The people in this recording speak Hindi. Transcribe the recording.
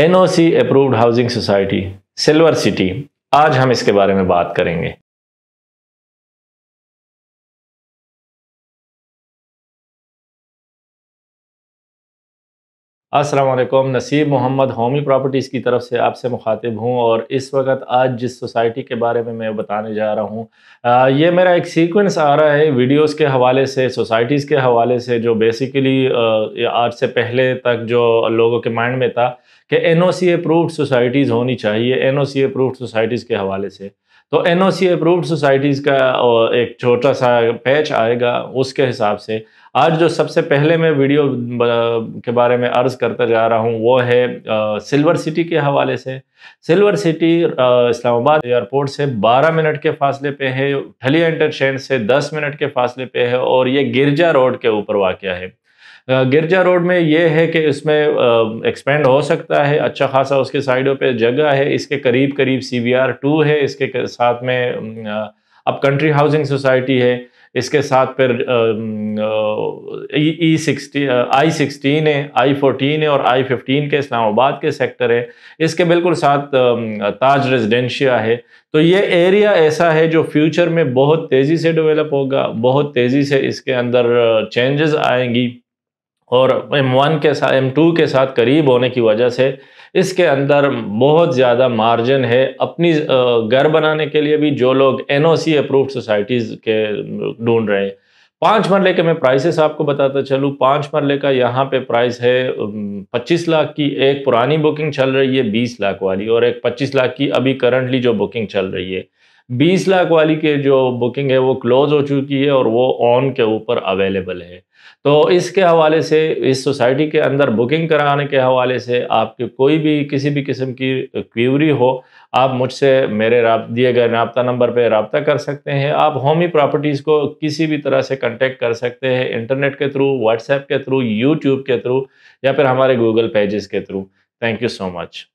NOC approved housing society Silver City आज हम इसके बारे में बात करेंगे। असलम नसीब मोहम्मद होमी प्रॉपर्टीज़ की तरफ़ से आपसे मुखातिब हूँ और इस वक्त आज जिस सोसाइटी के बारे में मैं बताने जा रहा हूँ ये मेरा एक सीक्वेंस आ रहा है वीडियोस के हवाले से, सोसाइटीज़ के हवाले से, जो बेसिकली आज से पहले तक जो लोगों के माइंड में था कि N O C approved societies होनी चाहिए N O C approved societies के हवाले से। तो N O C approved societies का एक छोटा सा पैच आएगा, उसके हिसाब से। आज जो सबसे पहले मैं वीडियो के बारे में अर्ज़ करता जा रहा हूँ, वो है सिल्वर सिटी के हवाले से। सिल्वर सिटी इस्लामाबाद एयरपोर्ट से 12 मिनट के फासले पे है, ठलिया इंटरचेंज से 10 मिनट के फासले पे है और ये गिरजा रोड के ऊपर वाक़ है। गिरजा रोड में ये है कि इसमें एक्सपेंड हो सकता है। अच्छा खासा उसके साइडों पे जगह है। इसके करीब करीब सी वी आर टू है। इसके साथ में अब कंट्री हाउसिंग सोसाइटी है। इसके साथ फिर ई सिक्सटी आई सिक्सटीन है आई फोर्टीन है और आई फिफ्टीन के इस्लामाबाद के सेक्टर है। इसके बिल्कुल साथ ताज रेजिडेंशिया है। तो ये एरिया ऐसा है जो फ्यूचर में बहुत तेज़ी से डेवलप होगा, बहुत तेज़ी से इसके अंदर चेंजेस आएँगी। और एम वन के साथ एम टू के साथ करीब होने की वजह से इसके अंदर बहुत ज़्यादा मार्जिन है। अपनी घर बनाने के लिए भी जो लोग एन ओ अप्रूव्ड सोसाइटीज़ के ढूंढ रहे हैं। पाँच मरले के मैं प्राइसेस आपको बताता चलूँ। पाँच मरले का यहाँ पे प्राइस है पच्चीस लाख की। एक पुरानी बुकिंग चल रही है, बीस लाख वाली। और एक पच्चीस लाख की अभी करंटली जो बुकिंग चल रही है। बीस लाख वाली के जो बुकिंग है, वो क्लोज हो चुकी है और वो ऑन के ऊपर अवेलेबल है। तो इसके हवाले से, इस सोसाइटी के अंदर बुकिंग कराने के हवाले से आपके कोई भी, किसी भी किस्म की क्यूरी हो, आप मुझसे मेरे दिए गए रबता नंबर पर रबता कर सकते हैं। आप होमी प्रॉपर्टीज़ को किसी भी तरह से कंटेक्ट कर सकते हैं इंटरनेट के थ्रू व्हाट्सएप के थ्रू यूट्यूब के थ्रू या फिर हमारे गूगल पेजेस के through thank you so much